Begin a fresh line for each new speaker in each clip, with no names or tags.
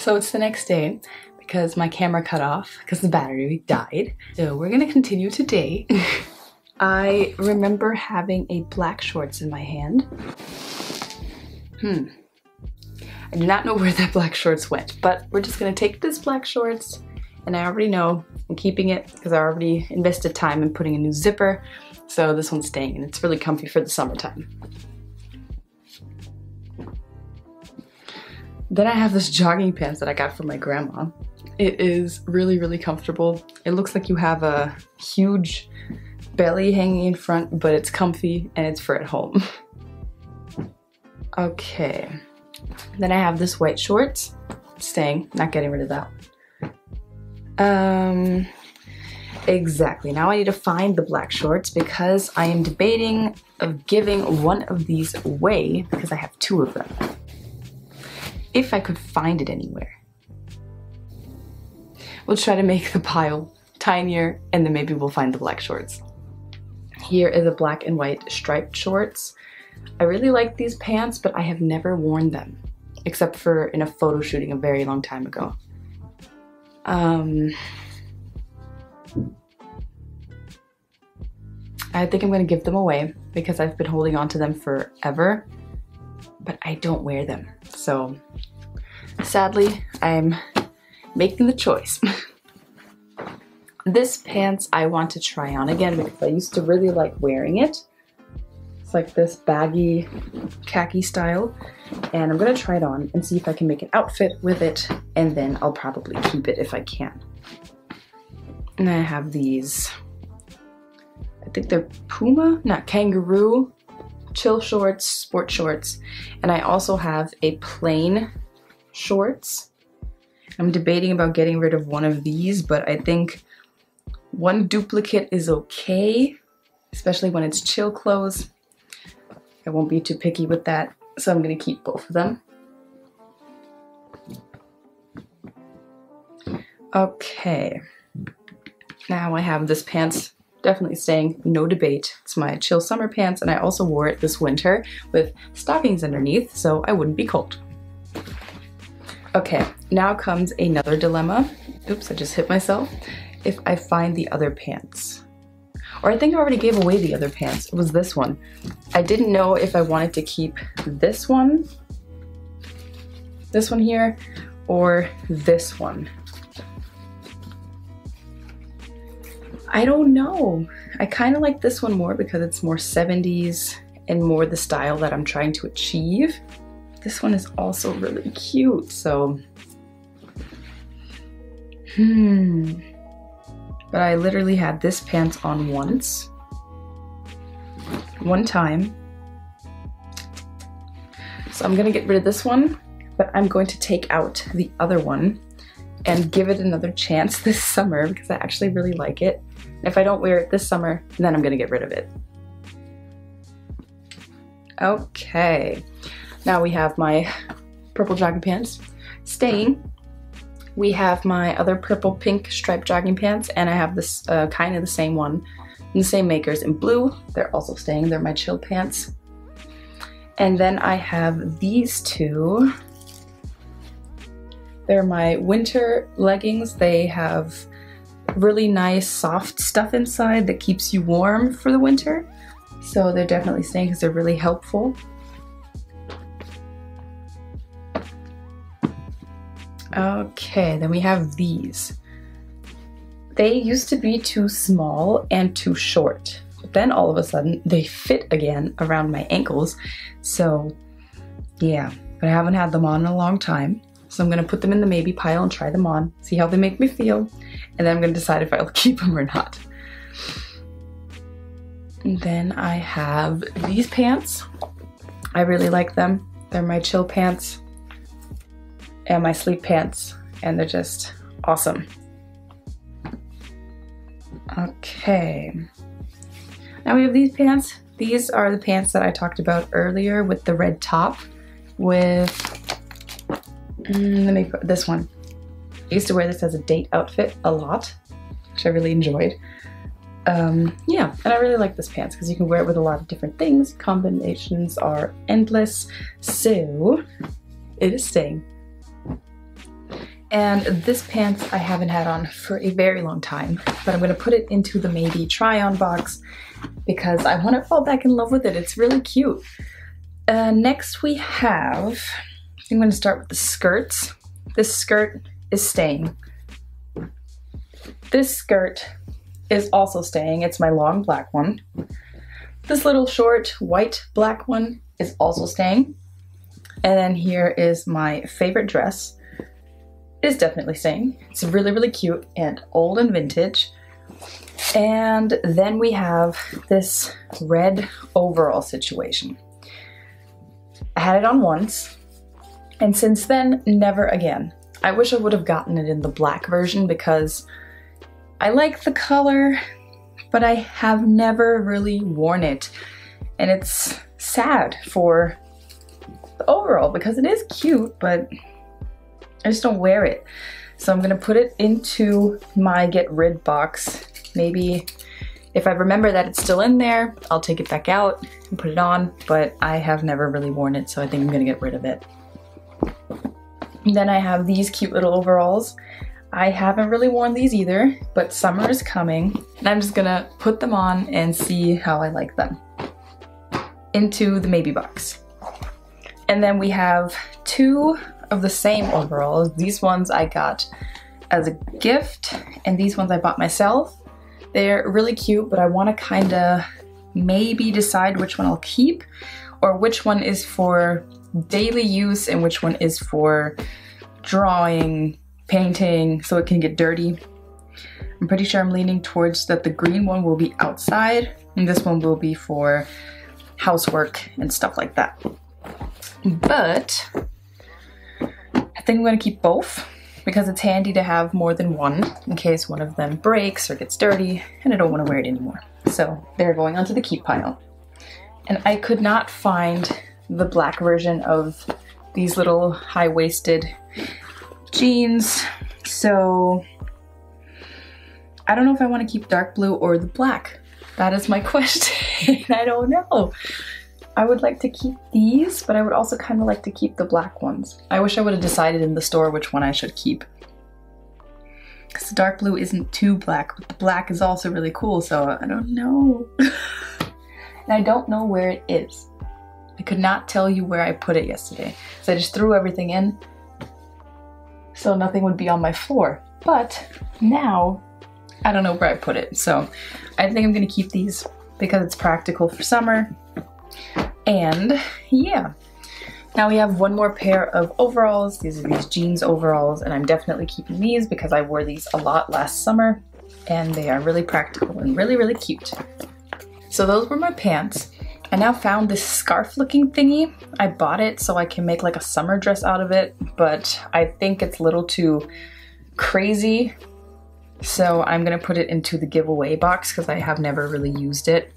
So it's the next day because my camera cut off because the battery died. So we're gonna continue today. I remember having a black shorts in my hand. Hmm. I do not know where that black shorts went, but we're just gonna take this black shorts and I already know I'm keeping it because I already invested time in putting a new zipper. So this one's staying and it's really comfy for the summertime. Then I have this jogging pants that I got from my grandma. It is really, really comfortable. It looks like you have a huge belly hanging in front, but it's comfy and it's for at home. okay. Then I have this white shorts. Staying, not getting rid of that. Um, exactly. Now I need to find the black shorts because I am debating of giving one of these away because I have two of them if I could find it anywhere. We'll try to make the pile tinier and then maybe we'll find the black shorts. Here is a black and white striped shorts. I really like these pants, but I have never worn them, except for in a photo shooting a very long time ago. Um, I think I'm gonna give them away because I've been holding on to them forever but I don't wear them. So sadly, I'm making the choice. this pants I want to try on again because I used to really like wearing it. It's like this baggy khaki style and I'm gonna try it on and see if I can make an outfit with it and then I'll probably keep it if I can. And I have these, I think they're Puma, not kangaroo chill shorts, sport shorts, and I also have a plain shorts. I'm debating about getting rid of one of these, but I think one duplicate is okay, especially when it's chill clothes. I won't be too picky with that, so I'm gonna keep both of them. Okay, now I have this pants definitely staying, no debate. It's my chill summer pants and I also wore it this winter with stockings underneath so I wouldn't be cold. Okay, now comes another dilemma. Oops, I just hit myself. If I find the other pants. Or I think I already gave away the other pants. It was this one. I didn't know if I wanted to keep this one, this one here, or this one. I don't know. I kind of like this one more because it's more 70s and more the style that I'm trying to achieve. This one is also really cute, so. Hmm. But I literally had this pants on once. One time. So I'm gonna get rid of this one, but I'm going to take out the other one and give it another chance this summer because I actually really like it. If I don't wear it this summer, then I'm gonna get rid of it. Okay, now we have my purple jogging pants staying. We have my other purple pink striped jogging pants and I have this uh, kind of the same one the same makers in blue. They're also staying, they're my chill pants. And then I have these two they're my winter leggings. They have really nice soft stuff inside that keeps you warm for the winter. So they're definitely staying because they're really helpful. Okay, then we have these. They used to be too small and too short, but then all of a sudden they fit again around my ankles. So yeah, but I haven't had them on in a long time. So I'm gonna put them in the maybe pile and try them on, see how they make me feel, and then I'm gonna decide if I'll keep them or not. And then I have these pants. I really like them. They're my chill pants and my sleep pants, and they're just awesome. Okay. Now we have these pants. These are the pants that I talked about earlier with the red top with Mm, let me put this one. I used to wear this as a date outfit a lot, which I really enjoyed. Um, yeah, and I really like this pants because you can wear it with a lot of different things. Combinations are endless, so it is staying. And this pants I haven't had on for a very long time, but I'm gonna put it into the maybe try on box because I wanna fall back in love with it. It's really cute. Uh, next we have, I'm gonna start with the skirts. This skirt is staying. This skirt is also staying. It's my long black one. This little short white black one is also staying. And then here is my favorite dress. It is definitely staying. It's really, really cute and old and vintage. And then we have this red overall situation. I had it on once, and since then, never again. I wish I would have gotten it in the black version because I like the color, but I have never really worn it. And it's sad for the overall because it is cute, but I just don't wear it. So I'm gonna put it into my get rid box. Maybe if I remember that it's still in there, I'll take it back out and put it on, but I have never really worn it, so I think I'm gonna get rid of it. Then I have these cute little overalls. I haven't really worn these either, but summer is coming, and I'm just gonna put them on and see how I like them. Into the maybe box. And then we have two of the same overalls. These ones I got as a gift, and these ones I bought myself. They're really cute, but I want to kind of maybe decide which one I'll keep or which one is for daily use and which one is for drawing, painting, so it can get dirty. I'm pretty sure I'm leaning towards that the green one will be outside and this one will be for housework and stuff like that. But I think I'm gonna keep both because it's handy to have more than one in case one of them breaks or gets dirty and I don't want to wear it anymore. So they're going onto the keep pile. And I could not find the black version of these little high-waisted jeans. So I don't know if I want to keep dark blue or the black. That is my question. I don't know. I would like to keep these, but I would also kind of like to keep the black ones. I wish I would have decided in the store which one I should keep. Because the dark blue isn't too black, but the black is also really cool, so I don't know. and I don't know where it is. I could not tell you where I put it yesterday. So I just threw everything in so nothing would be on my floor. But now I don't know where I put it. So I think I'm gonna keep these because it's practical for summer and yeah. Now we have one more pair of overalls. These are these jeans overalls and I'm definitely keeping these because I wore these a lot last summer and they are really practical and really, really cute. So those were my pants. I now found this scarf looking thingy. I bought it so I can make like a summer dress out of it, but I think it's a little too crazy. So I'm gonna put it into the giveaway box because I have never really used it.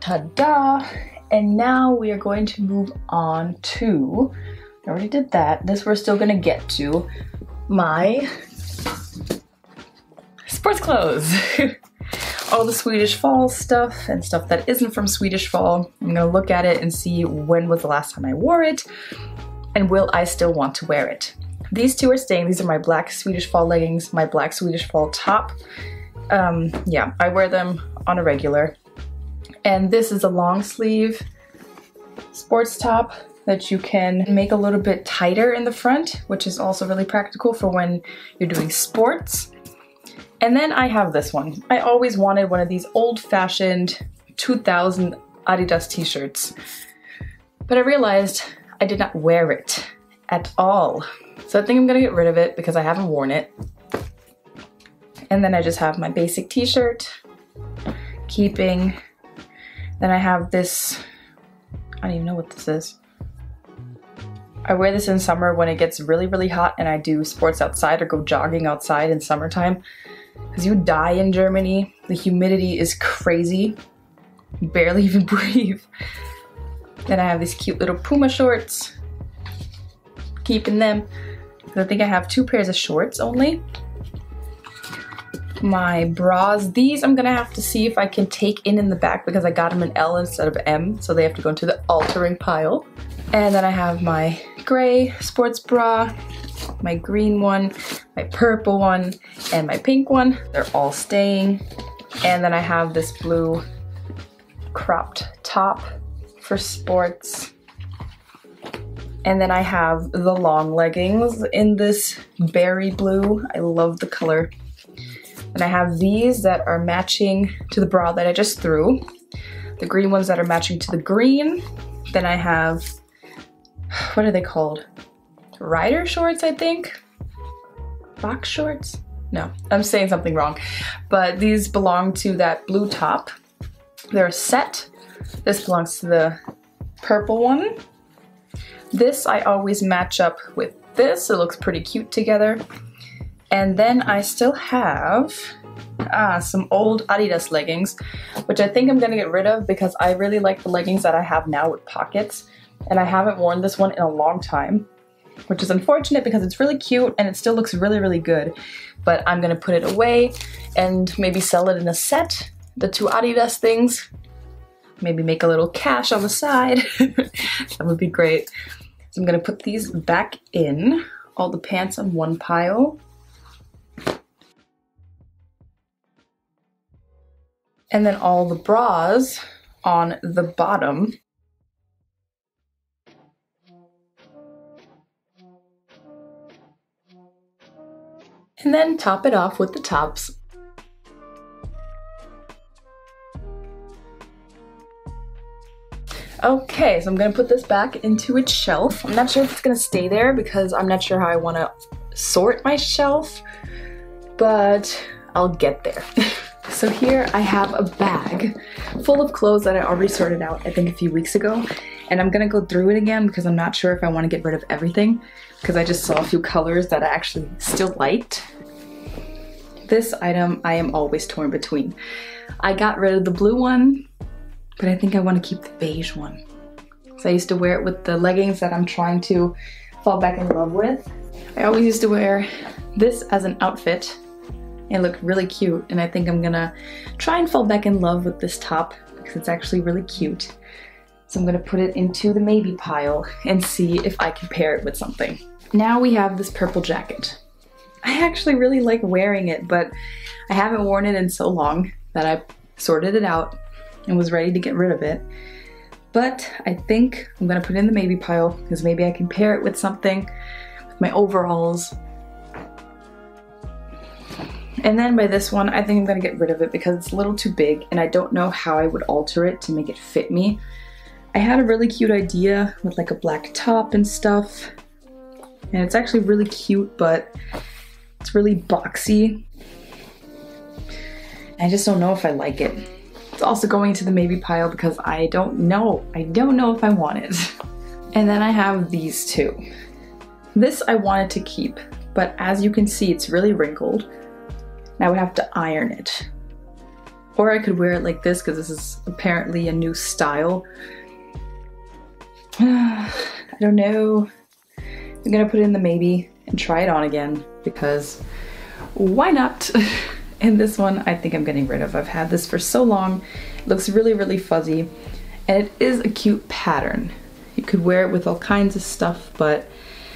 Ta-da! And now we are going to move on to, I already did that, this we're still gonna get to, my sports clothes. All the Swedish Fall stuff and stuff that isn't from Swedish Fall. I'm gonna look at it and see when was the last time I wore it and will I still want to wear it. These two are staying. These are my black Swedish Fall leggings, my black Swedish Fall top. Um, yeah, I wear them on a regular. And this is a long sleeve sports top that you can make a little bit tighter in the front, which is also really practical for when you're doing sports. And then I have this one. I always wanted one of these old-fashioned 2000 Adidas t-shirts, but I realized I did not wear it at all. So I think I'm gonna get rid of it because I haven't worn it. And then I just have my basic t-shirt, keeping then I have this, I don't even know what this is. I wear this in summer when it gets really, really hot and I do sports outside or go jogging outside in summertime. Because you die in Germany. The humidity is crazy. Barely even breathe. Then I have these cute little Puma shorts. Keeping them. I think I have two pairs of shorts only my bras. These I'm gonna have to see if I can take in in the back because I got them in L instead of M, so they have to go into the altering pile. And then I have my gray sports bra, my green one, my purple one, and my pink one. They're all staying. And then I have this blue cropped top for sports. And then I have the long leggings in this berry blue. I love the color. And I have these that are matching to the bra that I just threw. The green ones that are matching to the green. Then I have, what are they called? Rider shorts, I think? Box shorts? No, I'm saying something wrong. But these belong to that blue top. They're a set. This belongs to the purple one. This I always match up with this. It looks pretty cute together. And then I still have ah, some old Adidas leggings, which I think I'm gonna get rid of because I really like the leggings that I have now with pockets. And I haven't worn this one in a long time, which is unfortunate because it's really cute and it still looks really, really good. But I'm gonna put it away and maybe sell it in a set, the two Adidas things. Maybe make a little cash on the side. that would be great. So I'm gonna put these back in, all the pants on one pile. And then all the bras on the bottom. And then top it off with the tops. Okay, so I'm gonna put this back into its shelf. I'm not sure if it's gonna stay there because I'm not sure how I wanna sort my shelf, but I'll get there. So here I have a bag full of clothes that I already sorted out, I think a few weeks ago. And I'm gonna go through it again because I'm not sure if I wanna get rid of everything because I just saw a few colors that I actually still liked. This item I am always torn between. I got rid of the blue one, but I think I wanna keep the beige one. So I used to wear it with the leggings that I'm trying to fall back in love with. I always used to wear this as an outfit it looked really cute and I think I'm gonna try and fall back in love with this top because it's actually really cute. So I'm gonna put it into the maybe pile and see if I can pair it with something. Now we have this purple jacket. I actually really like wearing it, but I haven't worn it in so long that I sorted it out and was ready to get rid of it. But I think I'm gonna put it in the maybe pile because maybe I can pair it with something, with my overalls and then by this one, I think I'm gonna get rid of it because it's a little too big and I don't know how I would alter it to make it fit me. I had a really cute idea with like a black top and stuff. And it's actually really cute, but it's really boxy. I just don't know if I like it. It's also going to the maybe pile because I don't know. I don't know if I want it. And then I have these two. This I wanted to keep, but as you can see, it's really wrinkled. I would have to iron it. Or I could wear it like this because this is apparently a new style. I don't know. I'm gonna put it in the maybe and try it on again because why not? and this one I think I'm getting rid of. I've had this for so long. It looks really, really fuzzy and it is a cute pattern. You could wear it with all kinds of stuff, but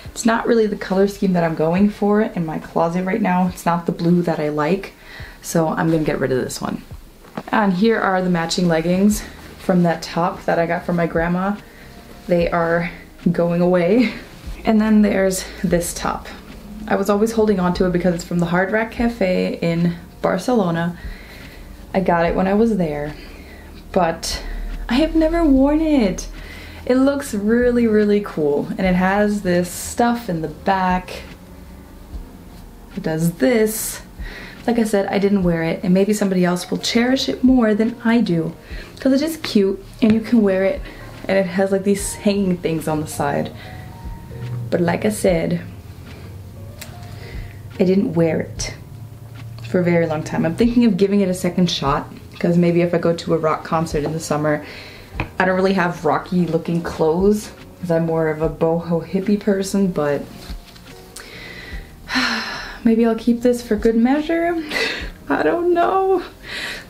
it's not really the color scheme that I'm going for in my closet right now. It's not the blue that I like, so I'm gonna get rid of this one. And here are the matching leggings from that top that I got from my grandma. They are going away. And then there's this top. I was always holding on to it because it's from the Hard Rock Cafe in Barcelona. I got it when I was there, but I have never worn it. It looks really, really cool. And it has this stuff in the back. It does this. Like I said, I didn't wear it and maybe somebody else will cherish it more than I do. Because it is cute and you can wear it and it has like these hanging things on the side. But like I said, I didn't wear it for a very long time. I'm thinking of giving it a second shot because maybe if I go to a rock concert in the summer I don't really have rocky looking clothes because I'm more of a boho hippie person, but maybe I'll keep this for good measure. I don't know.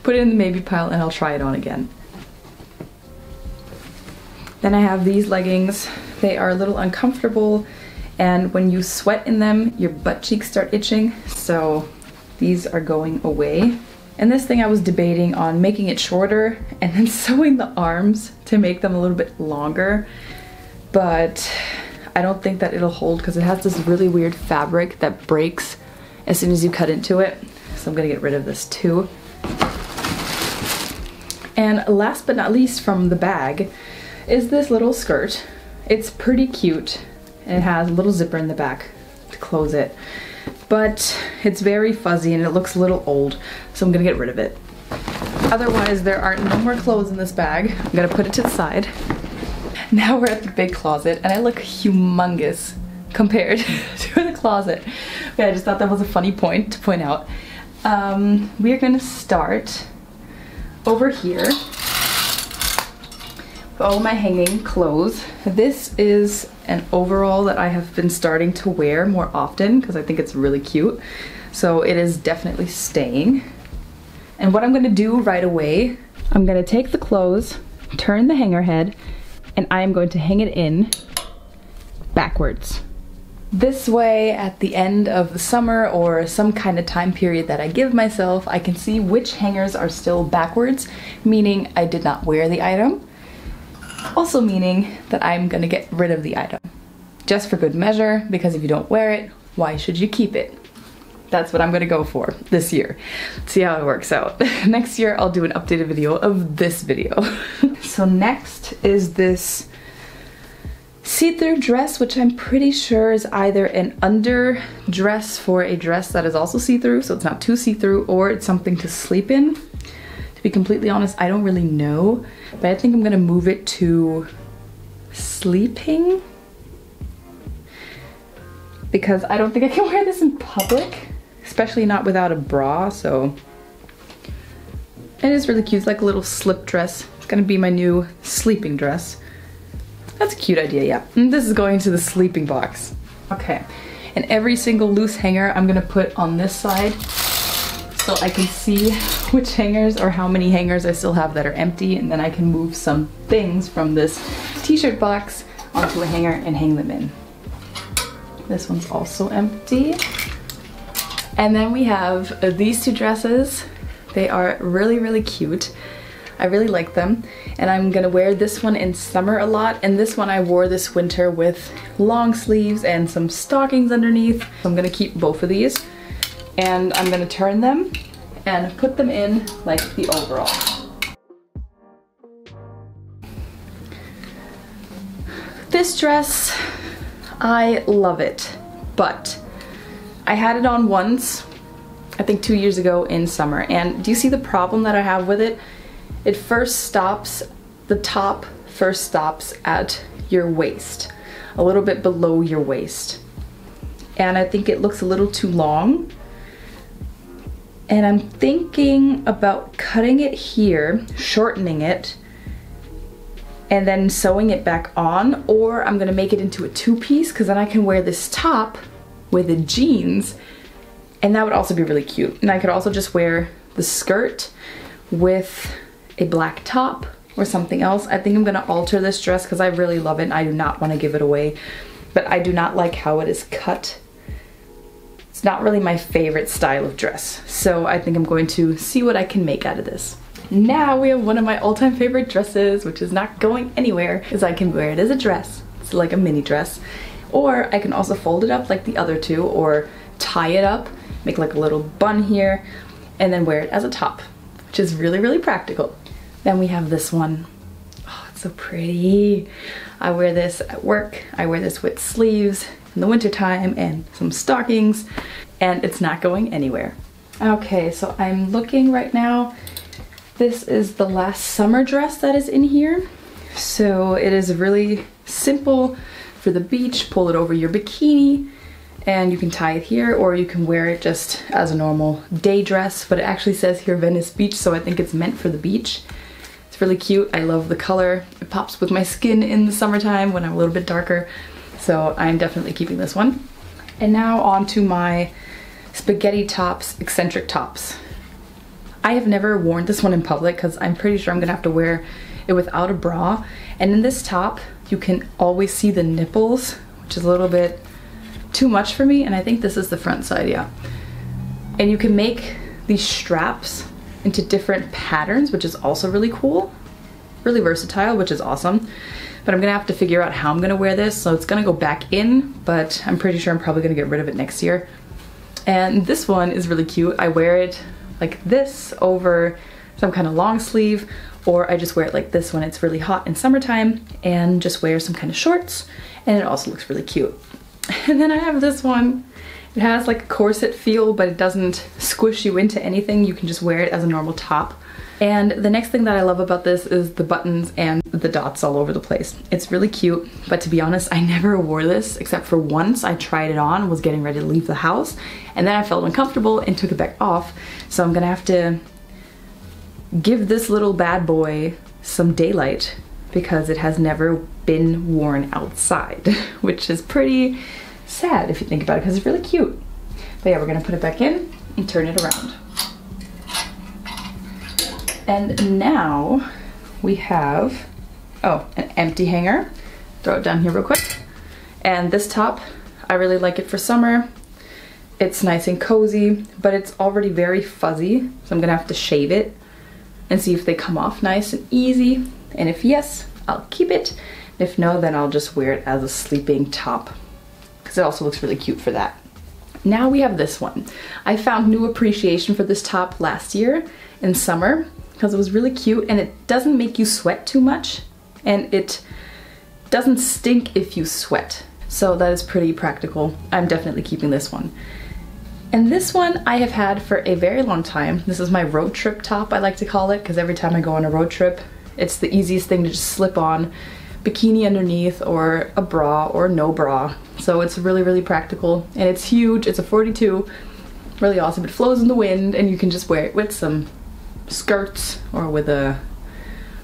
Put it in the maybe pile and I'll try it on again. Then I have these leggings. They are a little uncomfortable And when you sweat in them, your butt cheeks start itching. So these are going away. And this thing I was debating on making it shorter and then sewing the arms to make them a little bit longer. But I don't think that it'll hold because it has this really weird fabric that breaks as soon as you cut into it. So I'm gonna get rid of this too. And last but not least from the bag is this little skirt. It's pretty cute it has a little zipper in the back to close it. But it's very fuzzy and it looks a little old, so I'm gonna get rid of it. Otherwise, there aren't no more clothes in this bag. I'm gonna put it to the side. Now we're at the big closet and I look humongous compared to the closet. But I just thought that was a funny point to point out. Um, we are gonna start over here all my hanging clothes. This is an overall that I have been starting to wear more often because I think it's really cute. So it is definitely staying. And what I'm gonna do right away, I'm gonna take the clothes, turn the hanger head, and I am going to hang it in backwards. This way, at the end of the summer or some kind of time period that I give myself, I can see which hangers are still backwards, meaning I did not wear the item, also meaning that I'm gonna get rid of the item. Just for good measure, because if you don't wear it, why should you keep it? That's what I'm gonna go for this year. See how it works out. next year, I'll do an updated video of this video. so next is this see-through dress, which I'm pretty sure is either an under dress for a dress that is also see-through, so it's not too see-through, or it's something to sleep in. To be completely honest, I don't really know, but I think I'm gonna move it to sleeping because I don't think I can wear this in public, especially not without a bra, so it is really cute. It's like a little slip dress. It's gonna be my new sleeping dress. That's a cute idea, yeah. And this is going to the sleeping box. Okay, and every single loose hanger I'm gonna put on this side so I can see which hangers or how many hangers I still have that are empty and then I can move some things from this t-shirt box onto a hanger and hang them in. This one's also empty. And then we have uh, these two dresses. They are really, really cute. I really like them and I'm gonna wear this one in summer a lot and this one I wore this winter with long sleeves and some stockings underneath. I'm gonna keep both of these and I'm gonna turn them and put them in like the overall. This dress, I love it, but I had it on once, I think two years ago in summer, and do you see the problem that I have with it? It first stops, the top first stops at your waist, a little bit below your waist. And I think it looks a little too long. And I'm thinking about cutting it here, shortening it, and then sewing it back on, or I'm gonna make it into a two-piece because then I can wear this top with the jeans, and that would also be really cute. And I could also just wear the skirt with a black top or something else. I think I'm gonna alter this dress because I really love it and I do not want to give it away. But I do not like how it is cut. It's not really my favorite style of dress. So I think I'm going to see what I can make out of this. Now we have one of my all-time favorite dresses, which is not going anywhere, because I can wear it as a dress. It's like a mini dress. Or I can also fold it up like the other two, or tie it up, make like a little bun here, and then wear it as a top, which is really, really practical. Then we have this one. Oh, it's so pretty. I wear this at work. I wear this with sleeves in the wintertime and some stockings, and it's not going anywhere. Okay, so I'm looking right now. This is the last summer dress that is in here. So it is really simple for the beach. Pull it over your bikini and you can tie it here or you can wear it just as a normal day dress, but it actually says here Venice Beach, so I think it's meant for the beach. It's really cute. I love the color. It pops with my skin in the summertime when I'm a little bit darker. So I'm definitely keeping this one. And now on to my spaghetti tops, eccentric tops. I have never worn this one in public because I'm pretty sure I'm gonna have to wear it without a bra. And in this top, you can always see the nipples, which is a little bit too much for me and I think this is the front side, yeah. And you can make these straps into different patterns, which is also really cool. Really versatile, which is awesome. But I'm gonna have to figure out how I'm gonna wear this. So it's gonna go back in, but I'm pretty sure I'm probably gonna get rid of it next year. And this one is really cute. I wear it like this over some kind of long sleeve, or I just wear it like this when it's really hot in summertime and just wear some kind of shorts. And it also looks really cute. And then I have this one. It has like a corset feel, but it doesn't squish you into anything. You can just wear it as a normal top. And the next thing that I love about this is the buttons and the dots all over the place. It's really cute, but to be honest, I never wore this except for once I tried it on, was getting ready to leave the house, and then I felt uncomfortable and took it back off. So I'm gonna have to give this little bad boy some daylight because it has never been worn outside, which is pretty sad if you think about it because it's really cute. But yeah, we're gonna put it back in and turn it around. And now we have, oh, an empty hanger. Throw it down here real quick. And this top, I really like it for summer. It's nice and cozy, but it's already very fuzzy, so I'm gonna have to shave it and see if they come off nice and easy. And if yes, I'll keep it. If no, then I'll just wear it as a sleeping top because it also looks really cute for that. Now we have this one. I found new appreciation for this top last year in summer because it was really cute and it doesn't make you sweat too much and it doesn't stink if you sweat. So that is pretty practical. I'm definitely keeping this one. And this one I have had for a very long time. This is my road trip top, I like to call it, because every time I go on a road trip, it's the easiest thing to just slip on bikini underneath or a bra or no bra. So it's really, really practical and it's huge. It's a 42, really awesome. It flows in the wind and you can just wear it with some skirts or with a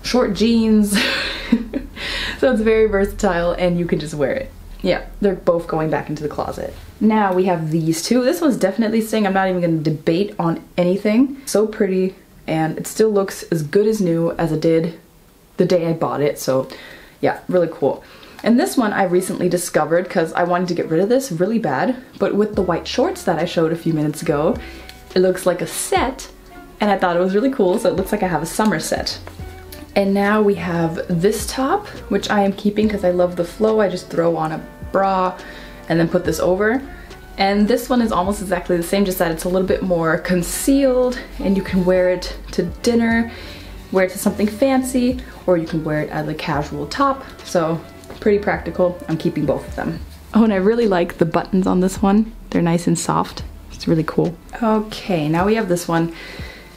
short jeans. so it's very versatile and you can just wear it. Yeah, they're both going back into the closet. Now we have these two. This one's definitely staying. I'm not even gonna debate on anything. So pretty and it still looks as good as new as it did the day I bought it. So yeah, really cool. And this one I recently discovered because I wanted to get rid of this really bad, but with the white shorts that I showed a few minutes ago, it looks like a set and I thought it was really cool, so it looks like I have a summer set. And now we have this top, which I am keeping because I love the flow. I just throw on a bra and then put this over. And this one is almost exactly the same, just that it's a little bit more concealed and you can wear it to dinner, wear it to something fancy, or you can wear it as a casual top. So pretty practical. I'm keeping both of them. Oh, and I really like the buttons on this one. They're nice and soft. It's really cool. Okay, now we have this one.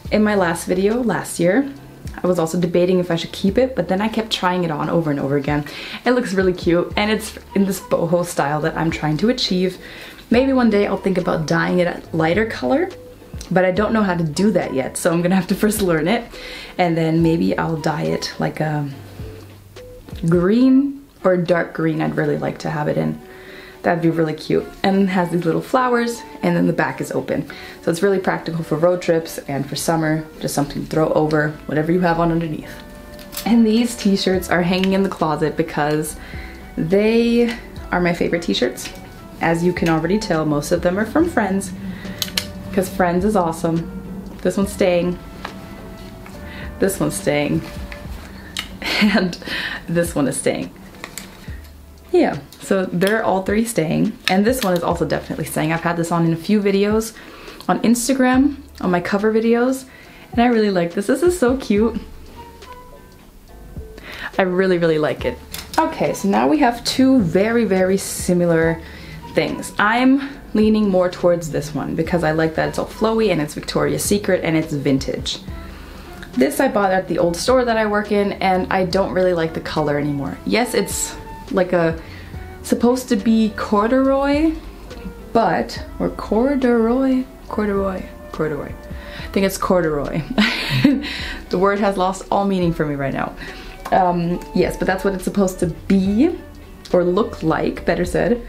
In my last video last year, I was also debating if I should keep it, but then I kept trying it on over and over again. It looks really cute, and it's in this boho style that I'm trying to achieve. Maybe one day I'll think about dyeing it a lighter color, but I don't know how to do that yet, so I'm gonna have to first learn it, and then maybe I'll dye it like a green or dark green I'd really like to have it in. That'd be really cute. And has these little flowers and then the back is open. So it's really practical for road trips and for summer, just something to throw over whatever you have on underneath. And these t-shirts are hanging in the closet because they are my favorite t-shirts. As you can already tell, most of them are from Friends because Friends is awesome. This one's staying. This one's staying. And this one is staying. Yeah, so they're all three staying. And this one is also definitely staying. I've had this on in a few videos on Instagram, on my cover videos, and I really like this. This is so cute. I really, really like it. Okay, so now we have two very, very similar things. I'm leaning more towards this one because I like that it's all flowy and it's Victoria's Secret and it's vintage. This I bought at the old store that I work in and I don't really like the color anymore. Yes, it's like a supposed to be corduroy, but or corduroy, corduroy, corduroy. I think it's corduroy. the word has lost all meaning for me right now. Um, yes, but that's what it's supposed to be or look like, better said.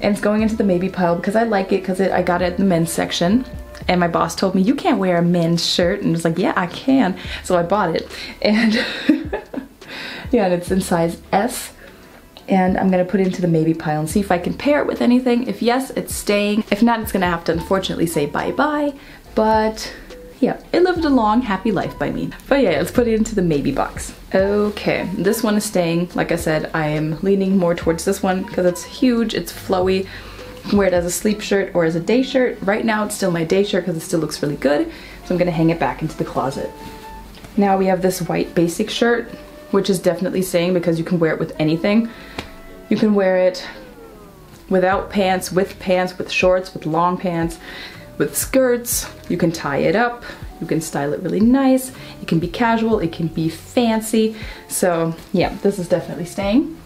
And it's going into the maybe pile because I like it because I got it in the men's section. And my boss told me, you can't wear a men's shirt. And I was like, yeah, I can. So I bought it. And yeah, and it's in size S and I'm gonna put it into the maybe pile and see if I can pair it with anything. If yes, it's staying. If not, it's gonna have to unfortunately say bye-bye, but yeah, it lived a long, happy life by me. But yeah, let's put it into the maybe box. Okay, this one is staying. Like I said, I am leaning more towards this one because it's huge, it's flowy. Wear it as a sleep shirt or as a day shirt. Right now it's still my day shirt because it still looks really good. So I'm gonna hang it back into the closet. Now we have this white basic shirt, which is definitely staying because you can wear it with anything. You can wear it without pants, with pants, with shorts, with long pants with skirts. You can tie it up. You can style it really nice. It can be casual. It can be fancy. So yeah, this is definitely staying.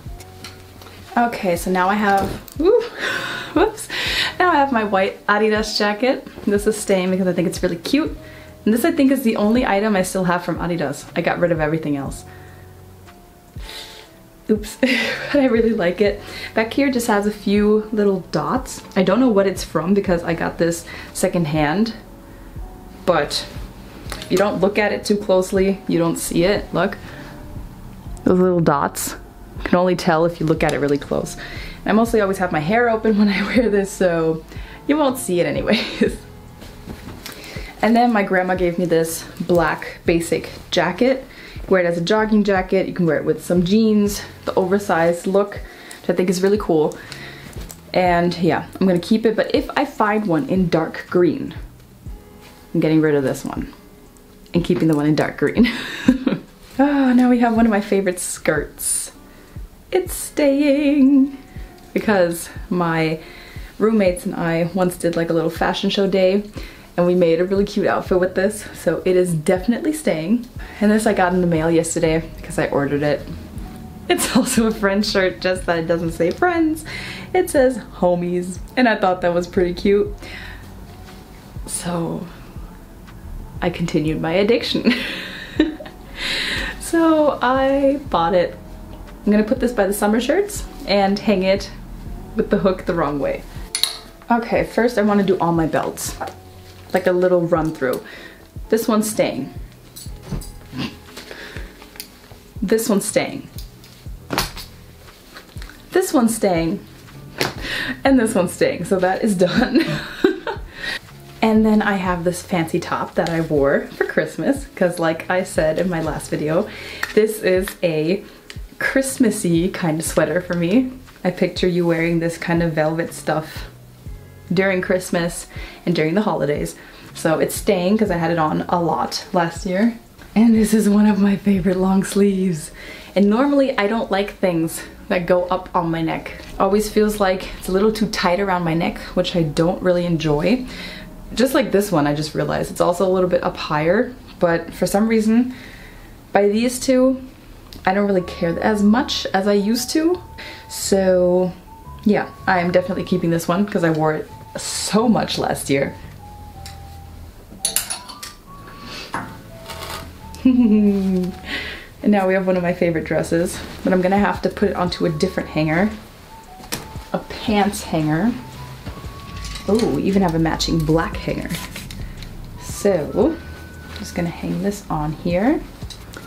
Okay, so now I have, whoo, whoops. Now I have my white Adidas jacket. This is staying because I think it's really cute. And this I think is the only item I still have from Adidas. I got rid of everything else. Oops, but I really like it. Back here just has a few little dots. I don't know what it's from because I got this secondhand, but if you don't look at it too closely, you don't see it. Look, those little dots. You can only tell if you look at it really close. And I mostly always have my hair open when I wear this, so you won't see it anyways. and then my grandma gave me this black basic jacket wear it as a jogging jacket, you can wear it with some jeans, the oversized look, which I think is really cool. And yeah, I'm gonna keep it, but if I find one in dark green, I'm getting rid of this one and keeping the one in dark green. oh, now we have one of my favorite skirts. It's staying because my roommates and I once did like a little fashion show day and we made a really cute outfit with this. So it is definitely staying. And this I got in the mail yesterday because I ordered it. It's also a friend shirt just that it doesn't say friends. It says homies. And I thought that was pretty cute. So I continued my addiction. So I bought it. I'm gonna put this by the summer shirts and hang it with the hook the wrong way. Okay first I want to do all my belts like a little run through. This one's staying. This one's staying. This one's staying. And this one's staying, so that is done. and then I have this fancy top that I wore for Christmas, because like I said in my last video, this is a Christmassy kind of sweater for me. I picture you wearing this kind of velvet stuff during Christmas and during the holidays. So it's staying because I had it on a lot last year. And this is one of my favorite long sleeves. And normally I don't like things that go up on my neck. Always feels like it's a little too tight around my neck, which I don't really enjoy. Just like this one, I just realized it's also a little bit up higher, but for some reason, by these two, I don't really care as much as I used to. So yeah, I am definitely keeping this one because I wore it so much last year. and now we have one of my favorite dresses, but I'm gonna have to put it onto a different hanger. A pants hanger. Oh, we even have a matching black hanger. So, I'm just gonna hang this on here.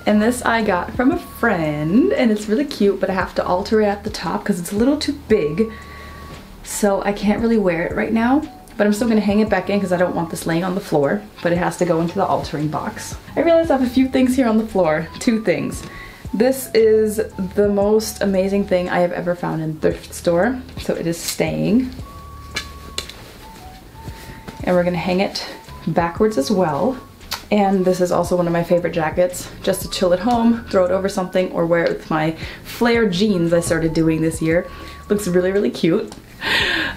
And this I got from a friend, and it's really cute, but I have to alter it at the top because it's a little too big. So I can't really wear it right now, but I'm still gonna hang it back in because I don't want this laying on the floor, but it has to go into the altering box. I realize I have a few things here on the floor, two things. This is the most amazing thing I have ever found in thrift store, so it is staying. And we're gonna hang it backwards as well. And this is also one of my favorite jackets, just to chill at home, throw it over something, or wear it with my flare jeans I started doing this year. Looks really, really cute.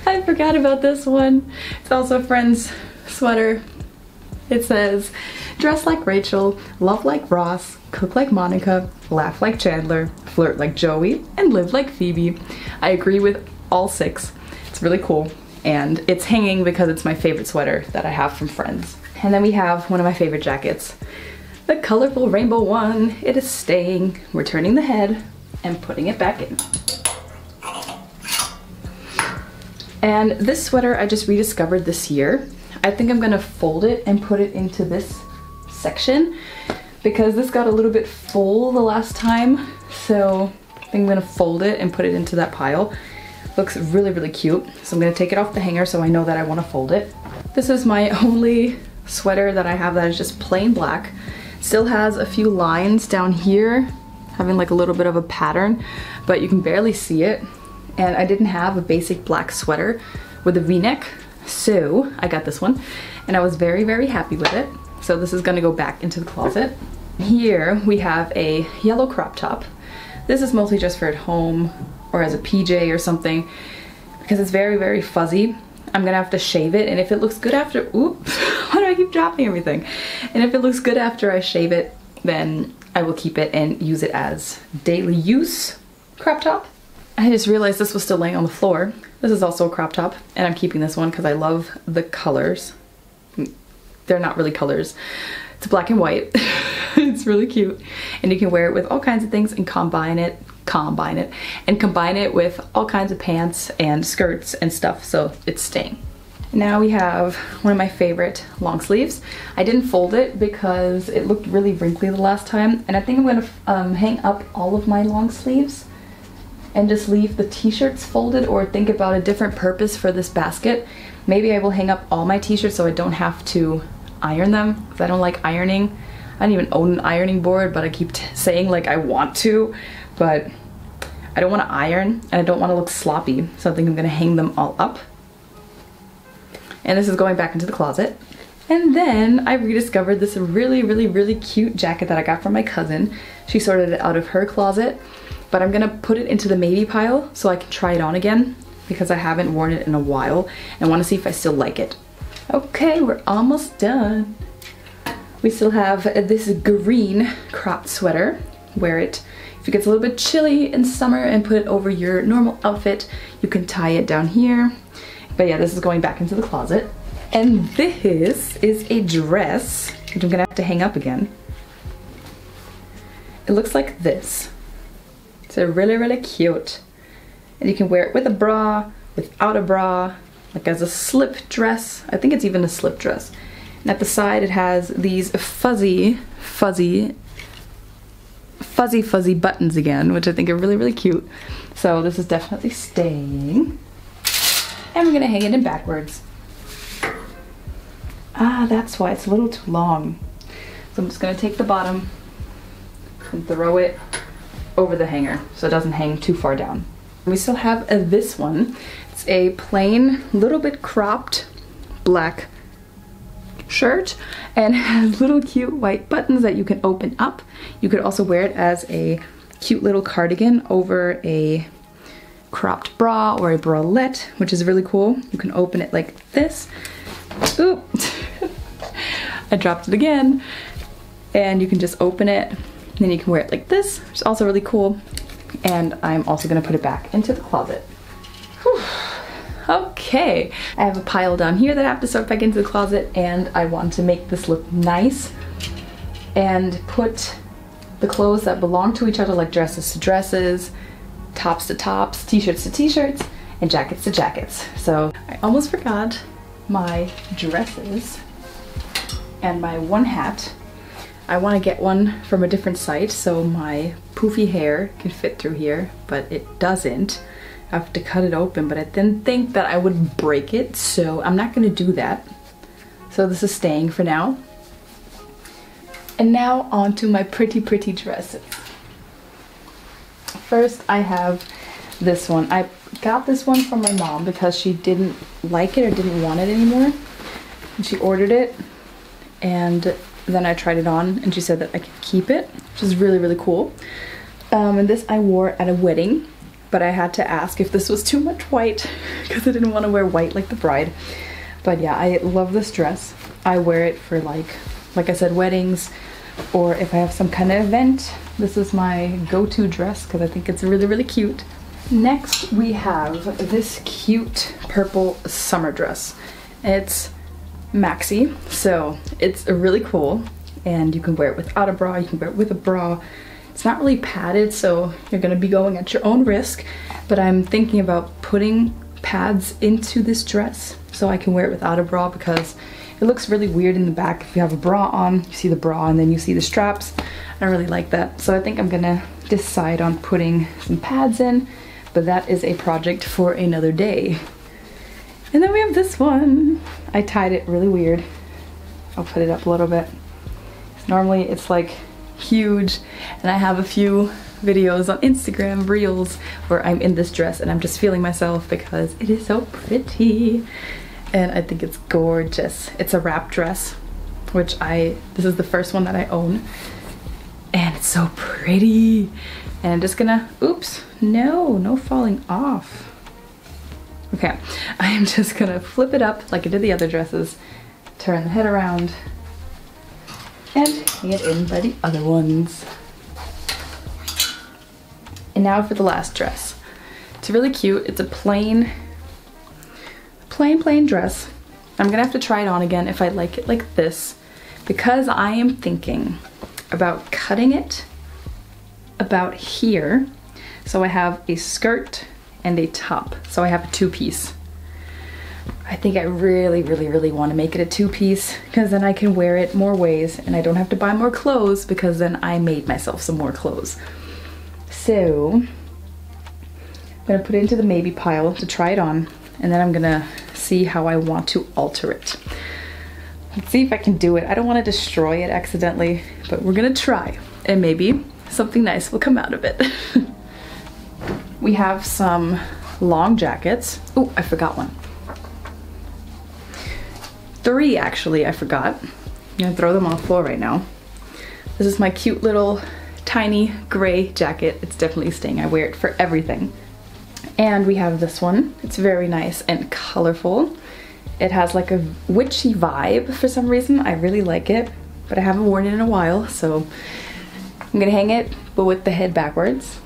I forgot about this one. It's also a friend's sweater. It says, dress like Rachel, love like Ross, cook like Monica, laugh like Chandler, flirt like Joey, and live like Phoebe. I agree with all six. It's really cool. And it's hanging because it's my favorite sweater that I have from friends. And then we have one of my favorite jackets. The colorful rainbow one. It is staying. We're turning the head and putting it back in. And this sweater I just rediscovered this year. I think I'm gonna fold it and put it into this section because this got a little bit full the last time. So I think I'm gonna fold it and put it into that pile. Looks really, really cute. So I'm gonna take it off the hanger so I know that I wanna fold it. This is my only sweater that I have that is just plain black. Still has a few lines down here, having like a little bit of a pattern, but you can barely see it. And I didn't have a basic black sweater with a v-neck, so I got this one. And I was very, very happy with it. So this is gonna go back into the closet. Here we have a yellow crop top. This is mostly just for at home or as a PJ or something because it's very, very fuzzy. I'm gonna have to shave it and if it looks good after, oop, why do I keep dropping everything? And if it looks good after I shave it, then I will keep it and use it as daily use crop top. I just realized this was still laying on the floor. This is also a crop top and I'm keeping this one because I love the colors. They're not really colors. It's black and white. it's really cute. And you can wear it with all kinds of things and combine it, combine it, and combine it with all kinds of pants and skirts and stuff so it's staying. Now we have one of my favorite long sleeves. I didn't fold it because it looked really wrinkly the last time and I think I'm gonna um, hang up all of my long sleeves and just leave the t-shirts folded or think about a different purpose for this basket. Maybe I will hang up all my t-shirts so I don't have to iron them because I don't like ironing. I don't even own an ironing board, but I keep saying like I want to, but I don't want to iron and I don't want to look sloppy. So I think I'm going to hang them all up. And this is going back into the closet. And then I rediscovered this really, really, really cute jacket that I got from my cousin. She sorted it out of her closet, but I'm gonna put it into the maybe pile so I can try it on again because I haven't worn it in a while and want to see if I still like it. Okay, we're almost done. We still have this green cropped sweater. Wear it it gets a little bit chilly in summer and put it over your normal outfit. You can tie it down here. But yeah, this is going back into the closet. And this is a dress, which I'm gonna have to hang up again. It looks like this. It's a really, really cute. And you can wear it with a bra, without a bra, like as a slip dress. I think it's even a slip dress. And at the side it has these fuzzy, fuzzy, fuzzy, fuzzy buttons again, which I think are really, really cute. So this is definitely staying. And we're gonna hang it in backwards. Ah, that's why it's a little too long. So I'm just gonna take the bottom and throw it over the hanger so it doesn't hang too far down. We still have uh, this one. It's a plain, little bit cropped black shirt and has little cute white buttons that you can open up. You could also wear it as a cute little cardigan over a cropped bra or a bralette, which is really cool. You can open it like this. Oop! I dropped it again. And you can just open it. And then you can wear it like this, which is also really cool. And I'm also gonna put it back into the closet. Okay, I have a pile down here that I have to sort back into the closet and I want to make this look nice and put the clothes that belong to each other like dresses to dresses, tops to tops, t-shirts to t-shirts, and jackets to jackets. So I almost forgot my dresses and my one hat. I want to get one from a different site so my poofy hair can fit through here, but it doesn't. I have to cut it open, but I didn't think that I would break it, so I'm not gonna do that. So this is staying for now. And now on to my pretty, pretty dresses. First, I have this one. I got this one from my mom because she didn't like it or didn't want it anymore. And she ordered it, and then I tried it on, and she said that I could keep it, which is really, really cool. Um, and this I wore at a wedding but I had to ask if this was too much white because I didn't want to wear white like the bride. But yeah, I love this dress. I wear it for like, like I said, weddings or if I have some kind of event. This is my go-to dress because I think it's really, really cute. Next, we have this cute purple summer dress. It's maxi, so it's really cool. And you can wear it without a bra, you can wear it with a bra. It's not really padded, so you're gonna be going at your own risk, but I'm thinking about putting pads into this dress so I can wear it without a bra because it looks really weird in the back if you have a bra on, you see the bra and then you see the straps. I really like that. So I think I'm gonna decide on putting some pads in, but that is a project for another day. And then we have this one. I tied it really weird. I'll put it up a little bit. Normally it's like huge and I have a few videos on Instagram reels where I'm in this dress and I'm just feeling myself because it is so pretty. And I think it's gorgeous. It's a wrap dress which I this is the first one that I own. And it's so pretty. And I'm just gonna oops no no falling off. Okay I am just gonna flip it up like I did the other dresses turn the head around and it in by the other ones and now for the last dress. It's really cute. It's a plain, plain, plain dress. I'm gonna have to try it on again if I like it like this because I am thinking about cutting it about here. So I have a skirt and a top. So I have a two piece. I think I really, really, really want to make it a two piece because then I can wear it more ways and I don't have to buy more clothes because then I made myself some more clothes. So I'm gonna put it into the maybe pile to try it on and then I'm gonna see how I want to alter it. Let's see if I can do it. I don't wanna destroy it accidentally, but we're gonna try and maybe something nice will come out of it. we have some long jackets. Oh, I forgot one. Three actually, I forgot. I'm gonna throw them on the floor right now. This is my cute little tiny gray jacket. It's definitely staying. I wear it for everything. And we have this one. It's very nice and colorful. It has like a witchy vibe for some reason. I really like it, but I haven't worn it in a while, so I'm gonna hang it, but with the head backwards.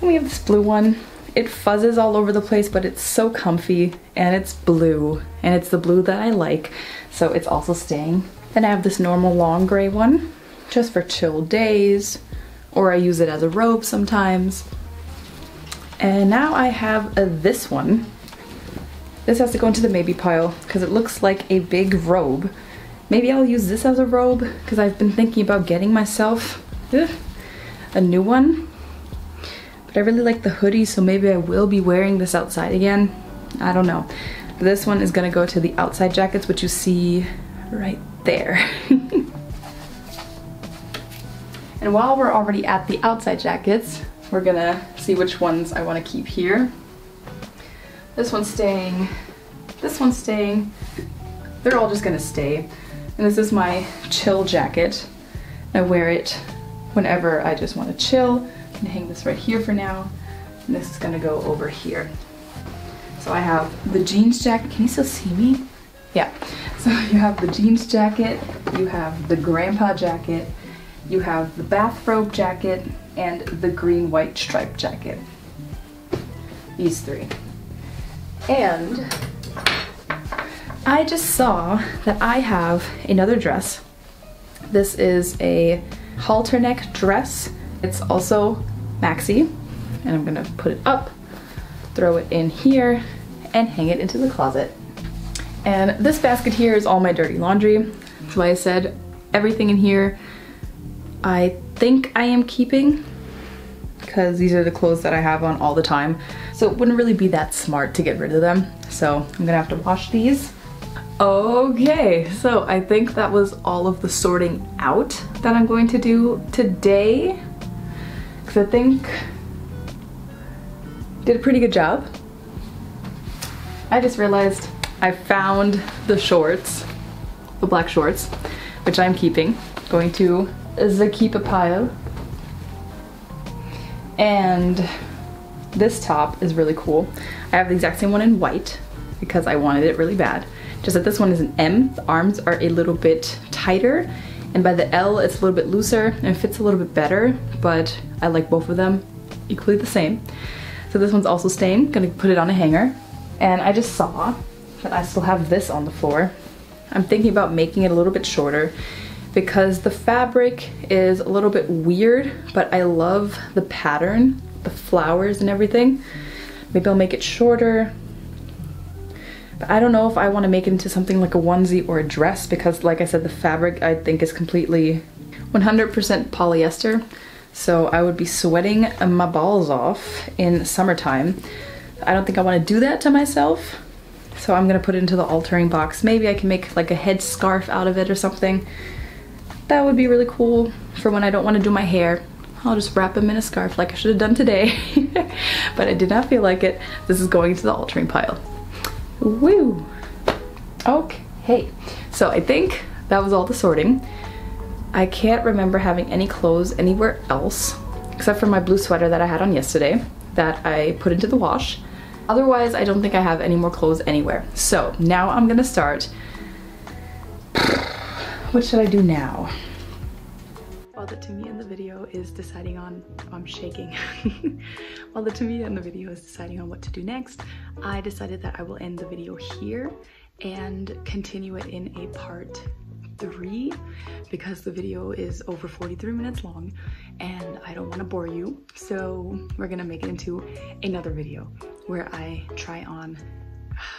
And we have this blue one. It fuzzes all over the place, but it's so comfy, and it's blue, and it's the blue that I like, so it's also staying. Then I have this normal long gray one, just for chill days, or I use it as a robe sometimes. And now I have this one. This has to go into the maybe pile because it looks like a big robe. Maybe I'll use this as a robe because I've been thinking about getting myself ugh, a new one. But I really like the hoodie, so maybe I will be wearing this outside again. I don't know. This one is gonna go to the outside jackets, which you see right there. And while we're already at the outside jackets, we're gonna see which ones I wanna keep here. This one's staying, this one's staying. They're all just gonna stay. And this is my chill jacket. I wear it whenever I just wanna chill. I'm gonna hang this right here for now. And this is gonna go over here. So I have the jeans jacket. Can you still see me? Yeah. So you have the jeans jacket, you have the grandpa jacket, you have the bathrobe jacket and the green white striped jacket. These three. And I just saw that I have another dress. This is a halter neck dress. It's also maxi and I'm gonna put it up, throw it in here and hang it into the closet. And this basket here is all my dirty laundry. That's why I said everything in here I think I am keeping because these are the clothes that I have on all the time. So it wouldn't really be that smart to get rid of them. So I'm gonna have to wash these. Okay, so I think that was all of the sorting out that I'm going to do today. Because I think did a pretty good job. I just realized I found the shorts, the black shorts, which I'm keeping. Going to the keep a pile. And this top is really cool. I have the exact same one in white because I wanted it really bad. Just that this one is an M. The arms are a little bit tighter and by the L it's a little bit looser and fits a little bit better, but I like both of them equally the same. So this one's also staying, gonna put it on a hanger. And I just saw that I still have this on the floor. I'm thinking about making it a little bit shorter because the fabric is a little bit weird, but I love the pattern, the flowers and everything. Maybe I'll make it shorter. But I don't know if I want to make it into something like a onesie or a dress because like I said, the fabric I think is completely 100% polyester. So I would be sweating my balls off in summertime. I don't think I want to do that to myself. So I'm gonna put it into the altering box. Maybe I can make like a head scarf out of it or something. That would be really cool for when I don't want to do my hair. I'll just wrap them in a scarf like I should have done today. but I did not feel like it. This is going to the altering pile. Woo! Okay, so I think that was all the sorting. I can't remember having any clothes anywhere else except for my blue sweater that I had on yesterday that I put into the wash. Otherwise, I don't think I have any more clothes anywhere. So now I'm gonna start. What should I do now? While the Tamia in the video is deciding on, I'm shaking. While the Tamia in the video is deciding on what to do next, I decided that I will end the video here and continue it in a part three because the video is over 43 minutes long and I don't want to bore you. So we're gonna make it into another video where I try on,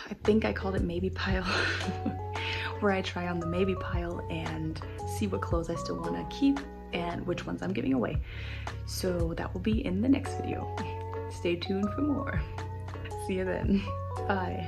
I think I called it maybe pile, where I try on the maybe pile and see what clothes I still want to keep and which ones I'm giving away. So that will be in the next video. Stay tuned for more. See you then. Bye.